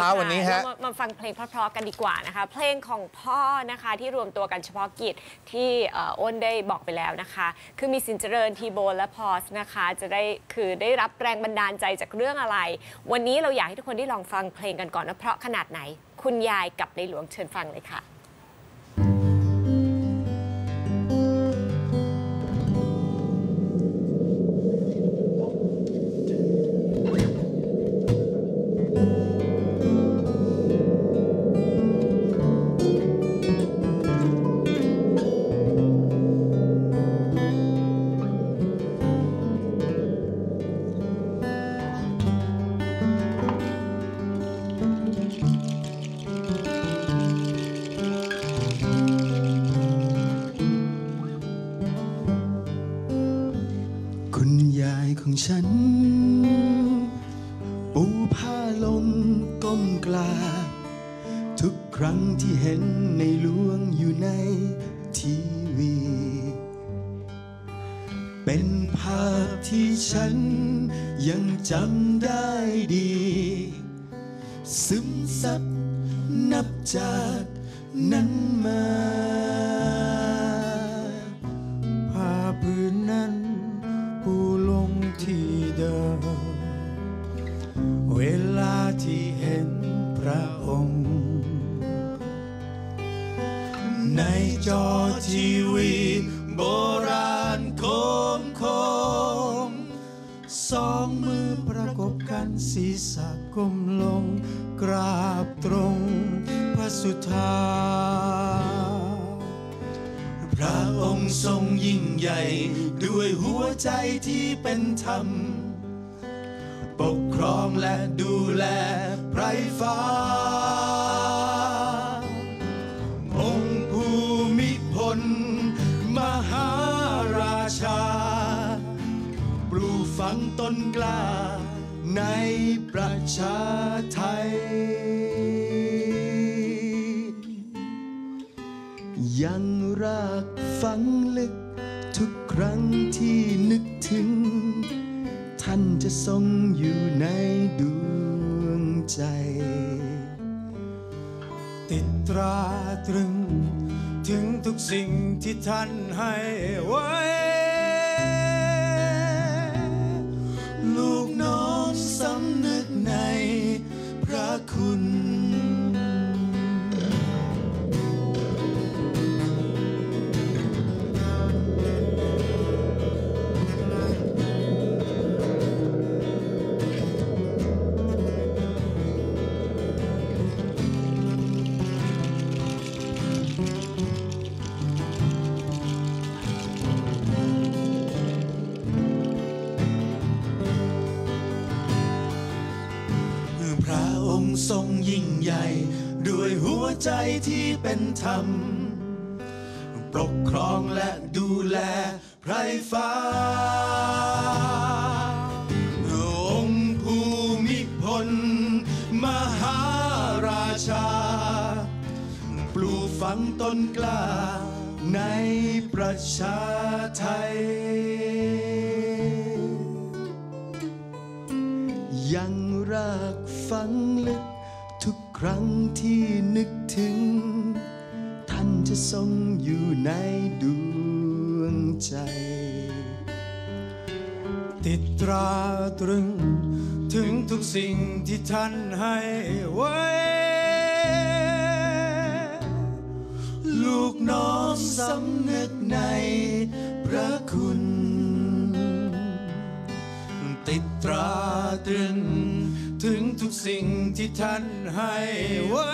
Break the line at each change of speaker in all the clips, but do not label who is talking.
ช้าวันนี้ฮะ
มามาฟังเพลงเพราะๆกันดีกว่านะคะ เพลงของพ่อนะคะที่รวมตัวกันเฉพาะกิจที่อ้นได้บอกไปแล้วนะคะ คือมีสินเจริญทีโบและพอสนะคะ จะได้คือได้รับแรงบันดาลใจจากเรื่องอะไร วันนี้เราอยากให้ทุกคนได้ลองฟังเพลงกันก่อนว่าเพราะขนาดไหน คุณยายกับในหลวงเชิญฟังเลยค่ะ
ทุกครั้งที่เห็นในหลวงอยู่ในทีวี เป็นภาพที่ฉันยังจำได้ดี ซึมซับนับจากนั้นมา
ษะก้มลง กราบตรงพระสุธา
พระองค์ทรงยิ่งใหญ่ ด้วยหัวใจที่เป็นธรรม ปกครองและดูแลไพรฟ้า องค์ภูมิพล มหาราชา ปลูกฝังต้นกล้าใน ประชาไทย ยังรากฝังลึก ทุกครั้งที่นึกถึง ท่านจะทรงอยู่ในดวงใจ
ติดตราตรึง ถึงทุกสิ่งที่ท่านให้ไว้
พ ทรงยิ่งใหญ่ ด้วยหัวใจที่เป็นธรรม ปกครองและดูแลไพรฟ้าองค์ภูมิพล มหาราชา ปลูกฝังต้นกล้าในประชาไทย
ติดตราตรึง ถึงทุกสิ่งที่ท่านให้ไว้
ลูกน้องสำนึกในพระคุณ
ติดตราตรึง ถึงทุกสิ่งที่ท่านให้ไว้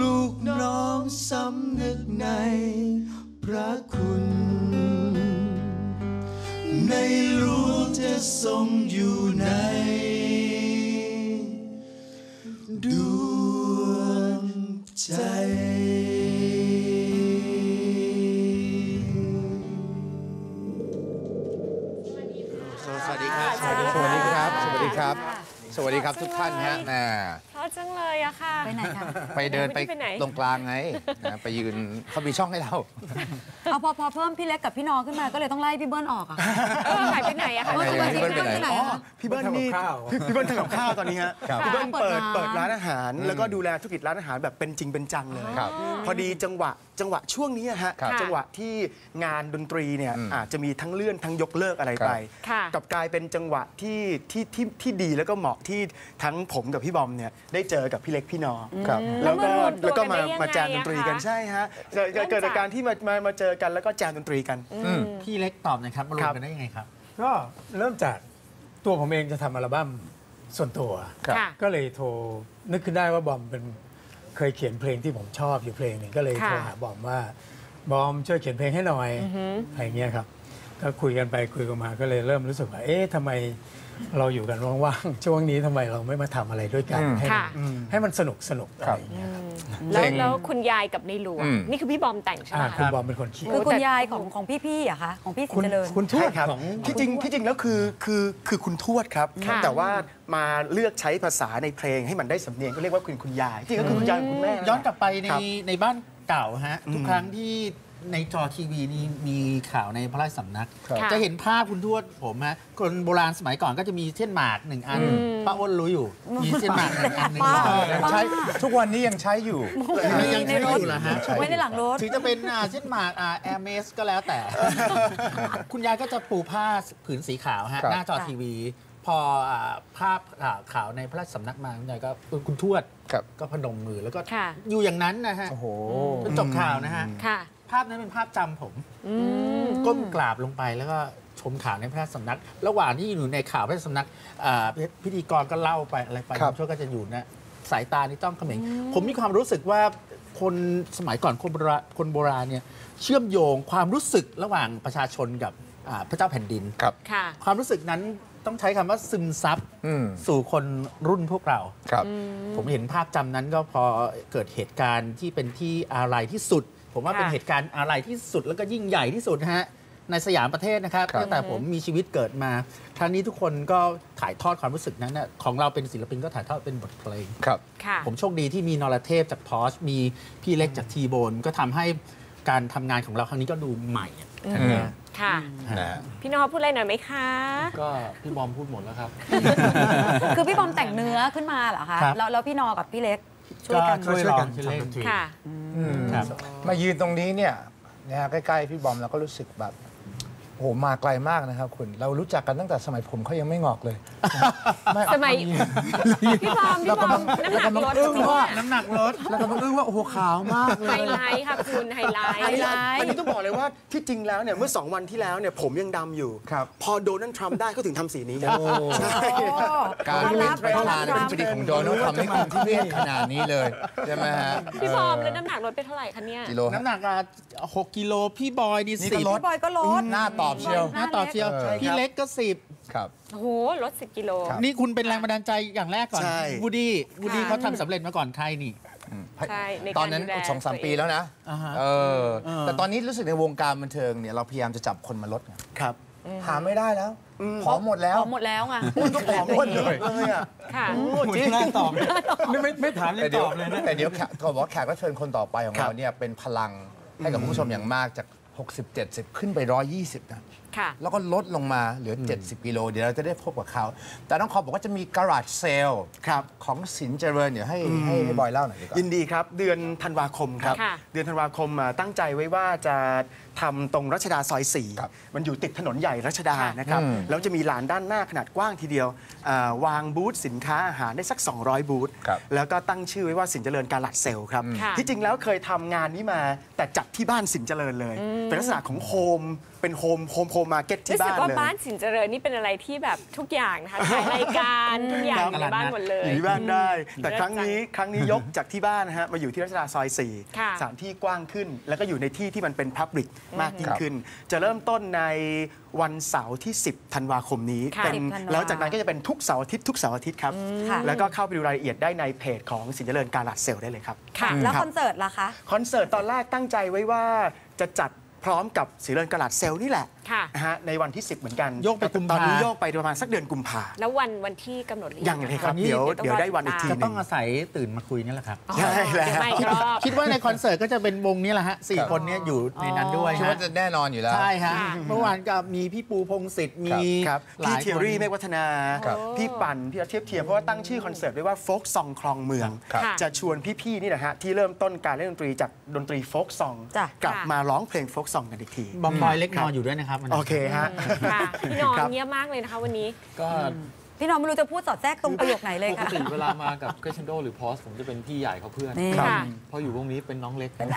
ลูกน้องสำนึกใน ระคุณ ในหลวงจะทรงอยู่ในดวงใจ
สวัสดีครับ สวัสดีครับ สวัสดีครับ สวัสดีครับทุกท่านฮะ แหม
เขาจังเลยอะค่ะ
ไปไหนคะ
ไปเดินไป
ไปไหน
ตรงกลางไงนะไปยืนเขามีช่องให้เรา
เอาพอพอเพิ่มพี่เล็กกับพี่นอขึ้นมาก็เลยต้องไล่พี่เบิ้ลออกอะ
เออหายไปไหนอะคะ
ไปไหน
พี่
พี่เบิ้ลไปไหน
ที่ไหน
อ๋อ
อะ
พี่เบิ้ลนี่พี่พี่เบิ้ลทำกับข้าวตอนนี้ฮะ
ครับ
พี่เบิ้ลเปิด
เปิ
เปิ
ด
ด
ร้าน
ร้านอาหาร แล้วก็ดูแลธุรกิจร้านอาหารแบบเป็นจริงเป็นจังเลย
ครับ
พอดีจังหวะจังหวะช่วงนี้ฮะ
ครับ
จังหวะที่งานดนตรีเนี่ย
อืม
อาจจะมีทั้งเลื่อนทั้งยกเลิกอะไรไป
ค่ะ
กลับกลายเป็นจังหวะที่ที่ที่ที่ดีแล้วก็เหมาะที่ทั้งผมกับพี่บอมเนี่ยได้เจอกับพี่เล็กพี่นอ
ครับ
แล้วก็
แล้วมารวมตัว
แล้วก็มา
กันได้ยังไง
มาแจมดนตรีกัน
อะคะ
ใช่ฮะเกิดเกิดเกิดจากการที่มามามาเจอกันแล้วก็แจมดนตรีกัน
พี่เล็กตอบหนะครับมารว
ครั
ม
บ
กันได้ยังไงครับ
ก็เริ่มจากตัวผมเองจะทำอัลบั้มส่วนตัว
ครับ
ค่ะ
ก็เลยโทรนึกขึ้นได้ว่าบอมเป็น เคยเขียนเพลงที่ผมชอบอยู่เพลงหนึ่งก็เลย
ค่ะ
โทรหาบอมว่าบอมช่วยเขียนเพลงให้หน่อยอะไรเงี้ยครับก็คุยกันไปคุยกันมาก็เลยเริ่มรู้สึกว่าเอ๊ะทำไม เราอยู่กันว่างๆช่วงนี้ทำไมเราไม่มาทำอะไรด้วยกัน
อืม
ให้
ค่ะ
มันให้มันสนุกสนุกอะไรอย่างเงี้ยครับ
แล้ว
เพลง
แล้วคุณยายกับในหลวง
อืม
นี่คือพี่บอมแต่งใช่ไห
อ่ามคุ
คะ
ณบอมเป็นคนเขียน
คือ
โอ้
คุณ
แต่
ยายของของพี่ๆอะคะของพี่สิน
คุณ
เจริญ
คุณทว
ใช่
ด
ครับ
ของ
ที่จริงที่จริงแล้วคือคือคือคุณทวดครับ
ค่ะ
แต่ว่ามาเลือกใช้ภาษาในเพลงให้มันได้สำเนียงก็เรียกว่าคุณคุณยายที่ก็คือคุณยายของคุณแม่
ย้อนกลับไปใน
ครับ
ในบ้านเก่าฮะทุกครั้งที่ ในจอทีวีนี่มีข่าวในพระราชสำนัก
ครับ
จะเห็นภาพคุณทวดผมฮะคนโบราณสมัยก่อนก็จะมีเส้นหมากหนึ่งอันป้าอ้วนรู้อยู่ มีเส้นหมากหนึ่งอันหนึ่ง
ป้า
ยังใช้ทุกวันนี้ยังใช้อยู่
ยังใช้อยู่เหรอฮะ
ไว้ในหลังรถ
ถึงจะเป็นอ่าเส้นหมากแอร์เมสก็แล้วแต่ คุณยายก็จะปูผ้าผืนสีขาวฮะ
ครับ
หน้าจอทีวี พออ่าภาพอ่าข่าวในพระราชสำนักมาคุณยายก็คุณทวด
ครับ
ก็พนมมือแล้วก็
ค่ะ
อยู่อย่างนั้นนะฮะ
โอ้โห
จนจบข่าวนะฮะ
ค่ะ
ภาพนั้นเป็นภาพจำผม
อืม
ก้มกราบลงไปแล้วก็ชมข่าวในพระราชสำนัก ระหว่างที่อยู่ในข่าวพระราชสำนักอ่าพิธีกรก็เล่าไปอะไรไป
ครับ
ช่วยก็จะอยู่นะสายตานี่ต้องเขม็งผมมีความรู้สึกว่าคนสมัยก่อนคนโบราณคนโบราณเนี่ยเชื่อมโยงความรู้สึกระหว่างประชาชนกับอ่าพระเจ้าแผ่นดิน
ครับ
ค่ะ
ความรู้สึกนั้นต้องใช้คำว่าซึมซับ
อืม
สู่คนรุ่นพวกเรา
ครับ
ผมเห็นภาพจำนั้นก็พอเกิดเหตุการณ์ที่เป็นที่อะไรที่สุด ผมว่า
ค่ะ
เป็นเหตุการณ์อะไรที่สุดแล้วก็ยิ่งใหญ่ที่สุดนะฮะในสยามประเทศนะครับ
ครับ
ตั้งแต่ผมมีชีวิตเกิดมาครั้งนี้ทุกคนก็ถ่ายทอดความรู้สึกนั้นนะของเราเป็นศิลปินก็ถ่ายทอดเป็นบทเพลง
ครับ
ค่ะ
ผมโชคดีที่มีนรเทพจากพอชมีพี่เล็กจากทีโบนก็ทำให้การทำงานของเราครั้งนี้ก็ดูใหม่อะ
อืม
ค่ะ
นะฮะ
พี่นอพูดอะไรหน่อยไหมคะ
ก็พี่บอมพูดหมดแล้วครับ
คือพี่บอมแต่งเนื้อขึ้นมาเหรอคะ
ครับ
แล้วแล้วพี่นอกับพี่เล็ก ช่วย
ก็
กัน
ช่วย
ช่วย
ลอ
กั
ง
น
ช่วยเล่น
ทำดนตรี
ค่ะ
ครับ
มายืนตรงนี้เนี่ยนะฮะใกล้ๆพี่บอมเราก็รู้สึกแบบ โอ้โหมาไกลมากนะครับคุณ เรารู้จักกันตั้งแต่สมัยผมเขายังไม่งอกเลยไส
มัยพี่บอมพี่บอมน้ำหนักลด
อึ้งว่า
น้ำหนักลด
แล้วก็มาอึ้งว่าโอ้โหขาวมากเล
ไฮ
ย
ไลท์ค่ะคุณไฮไลท์
ไฮไลท์
อันนี้ต้องบอกเลยว่าที่จริงแล้วเนี่ยเมื่อ 2 วันที่แล้วเนี่ยผมยังดำอยู่
ครับ
พอโดนัลด์ทรัมป์ได้ก็ถึงทำสีนี้ครับใช่
การ
ต้อน
เป็
รั
น
บ
ประธาน
ต้อนรับ
เป็นปฏิของโดนัลด์ทำให้คุณที่เรียกขนาดนี้เลยใช่ไหมฮะ
พี่บอม
เแล้
วน้ำหนักลดไปเท่าไหร่คะเนี่ย
กิโล
น้ำหนักอะหกกิโลพี่บอยนี่
นี่
สิ
ก็
บ
ลด
พี่บอยก็ลด
หน้าตอบเชียว
หน้าต่อเชียว
เออ
พี่เล็กก็สิบ
ครับ
โอ้โหลด 10 กิโล
ครับ
นี่คุณเป็นแรงบันดาลใจอย่างแรกก่อน
ใช่
วูดดี้วูดดี้
ค่ะ
เขาทำสำเร็จมาก่อนใครนี่
ใช่ในการ
ตอนนั้น
ดูแล
สองสาม
ตัวเอง
ปีแล้วนะ
อ่าฮะ
เออ
เออ
แต่ตอนนี้รู้สึกในวงการบันเทิงเนี่ยเราพยายามจะจับคนมาลดไง
ครับ
หาไม่ได้แล้วผอมหมดแล้ว
ออกหมดแล้วไง
ก็ผอมอ้วนเลยเลยอะ
ค่ะ
จริงตอบไม่ไม่ไม่ถามยัง
แต่เดี๋
ต
ยว
อบเลยนะ
แต่เดี๋ยวแขกเขาบอกว่าแขกรับเชิญคนต่อไปของ
ครับ
เราเนี่ยเป็นพลังให้กับผู้ชมอย่างมากจาก 60 70 ขึ้นไป 120นะ
ค่ะ
แล้วก็ลดลงมาเหลือ 70 กิโล เดี๋ยวเราจะได้พบกับเขา แต่น้องขอบอกว่าจะมีการาดเซล
ครับ
ของสินเจริญเดี๋ยวให้ให้ให้บอยเล่าหน่อยดีกว่า
ยินดีครับ เดือนธันวาคมครับ
ค่ะ
เดือนธันวาคมอะตั้งใจไว้ว่าจะทำตรงรัชดาซอย
ครับ
4มันอยู่ติดถนนใหญ่รัชดา
ค่ะ
นะครับ
อืม
แล้วจะมีลานด้านหน้าขนาดกว้างทีเดียวอ่าวางบูธสินค้าอาหารได้สัก 200 บูธ
ครับ
แล้วก็ตั้งชื่อไว้ว่าสินเจริญการลัดเซลครับ
ค่ะ
ที่จริงแล้วเคยทำงานนี้มาแต่จัดที่บ้านสินเจริญเลย เป็นลักษณะของโฮมเป็น home home home market ที่
รู้สึก
บ้าน
ว่า
เลย
บ้านสินเจริญนี่เป็นอะไรที่แบบทุกอย่างนะคะถ่ายรายการทุกอย่างอยู่ในบ้านหมดเลย
อยู่ที่บ้านได้ แต่
เลิศ
ครั้งนี้ครั้งนี้ยกจากที่บ้านนะฮะมาอยู่ที่รัชดาซอย
ค่ะ
4สถานที่กว้างขึ้น แล้วก็อยู่ในที่ที่มันเป็น public มากยิ่งขึ้น จะเริ่มต้นในวันเสาร์ที่ 10 ธันวาคมนี้
ค่ะ
เป็น
10ธันวา
แล้วจากนั้นก็จะเป็นทุกเสาร์อาทิตย์ทุกเสาร์อาทิตย์ครับ
ค่ะ
แล้วก็เข้าไปดูรายละเอียดได้ในเพจของสินเจริญ garage sale ได้เลยครับ
ค่ะ
แล้ว
ครับ
คอนเสิร์ตล่ะคะ
คอนเสิร์ตตอนแรกตั้งใจไว้ว่าจะจัด พร้อมกับสีเรือนกระดาษเซลล์นี่แหละ
ค่ะ
นะฮะในวันที่ 10 เหมือนกัน
โยกไปกุมภา
ตอนนี้โยกไปประมาณสักเดือนกุมภา
แล้ววันวันที่กำหนดหรือ
ยังเลยครับะะเดี๋ยว
ต้อง
เดี๋ยว
ร
ได้วันอีกที
จะต้องอาศัยตื่นมาคุยนี่แหละครับ
ใช่แล้ว
เดี๋ยวมาอีกรอบ
คิดว่าในคอนเสิร์ตก็จะเป็นวงนี้แหละฮะสี่คนเนี้อยู่ในนั้นด้วย
คิด
ฮะ
ว่าจะแน่นอนอยู่แล้ว
ใช่ฮะ
ค่ะ
เมื่อวานก็มีพี่ปูพงศิษฐ์มี
ครับ
หลา
พี่
ย
เทีย
คน
รี่เมฆวัฒนา
ครับ
พี่ปั่น พี่อาเทียบเทียมเพราะว่าตั้งชื่อคอนเสิร์ตไว้ว่าโฟกซองคลองเมือง
ครับ
ค่ะ
จะชวนพี่ ๆ นี่นะฮะ ที่เริ่มต้นการเล่นดนตรีจากดนตรีโฟกซอง
จ้ะ
กลับ
ค่ะ
มาร้องเพลงโฟกซองกันอีกที
บอมบอยเล็ก
ครั
น
บ
อนอยู่ด้วยนะครับวันนั้น
โอเคฮะ
ค่ะพี่น้อง
ครับ
เงียบมากเลยนะคะวันนี้
ก็
พี่น้องไม่รู้จะพูดสอดแทรกตรงประโยคไหนเลย
ปก
ค่ะ
ติเวลามากับ Crescendo หรือ Pause ผมจะเป็นพี่ใหญ่เขาเพื่อน
นี่
ค่ะ
พออยู่วงนี้เป็นน้องเล็กครับ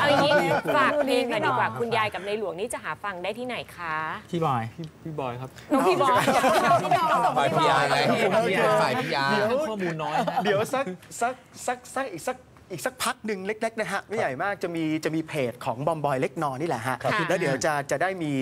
เอาอย่างนี้ฝากเพลงหน่อยดีกว่า
พี่น้อง
คุณยายกับในหลวงนี่จะหาฟังได้ที่ไหนคะ
พี่บอย
พี่พี่บอยครับ
น้องพี่บอย
ฝ่ายพีอาร์ไงฝ่ายพีอาร์
ให้ข้อมูลน้อยฮะ
เดี๋ยวสักสักสักสักอีกสัก อีกสักพักหนึ่งเล็กๆนะฮะไม่ใหญ่มากจะมีจะมีเพจของบอมบอยเล็กนอนนี่แหละฮะ
ครับ
แล้วเดี๋ยวจะจะได้มี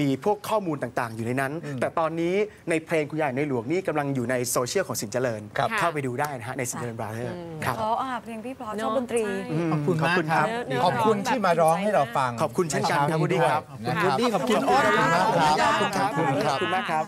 มีพวกข้อมูลต่างๆ อยู่ในนั้น แต่ตอนนี้ในเพลงคุณใหญ่ในหลวงนี่กำลังอยู่ในโซเชียลของสินเจริญ
ครับ
เข้าไปดูได้นะฮะในสินเจริญบราเธอร์ครับ
เพราะอะเพลงพี่เพราะชอบ
เนอะ
ดนตรี
ใช่
ขอบคุณมากครับ
เนื้อ
ขอบคุณที่มาร้องให้เราฟัง
ขอบคุณเช่นกันครับ
ใช้า
วุฒิครับ
นะ
ขอบคุณ
ครับ
ขอบคุณอ้น
ขอบคุณมากครับ
ขอบคุณครับขอบคุณมากครับ